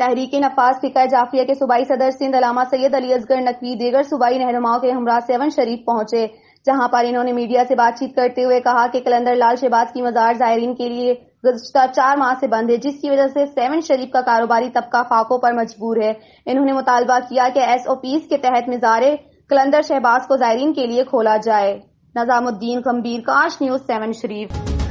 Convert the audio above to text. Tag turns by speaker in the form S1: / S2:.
S1: तहरीक नफाज फिका जाफिया के सूबाई सदर सिंध अलामा सैयद अली असगर नकवी दीगर सूबाई रहनुमाओं के हमरा सेवन शरीफ पहुँचे, जहाँ पर इन्होंने मीडिया से बातचीत करते हुए कहा कि कलंदर लाल शहबाज की मजार जायरीन के लिए गुजशत चार माह से बंद है, जिसकी वजह से सेवन शरीफ का कारोबारी तबका फाकों पर मजबूर है। इन्होंने मुतालबा किया कि एस ओ पीज के तहत मज़ार कलंदर शहबाज को जायरीन के लिए खोला जाए। नजामुद्दीन, गंभीर, काश न्यूज़ सेवन शरीफ।